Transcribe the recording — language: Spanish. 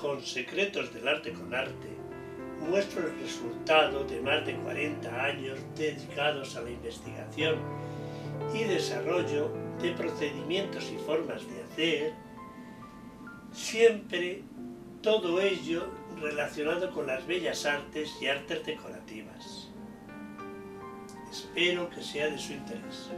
con Secretos del Arte con Arte muestro el resultado de más de 40 años dedicados a la investigación y desarrollo de procedimientos y formas de hacer, siempre todo ello relacionado con las bellas artes y artes decorativas. Espero que sea de su interés.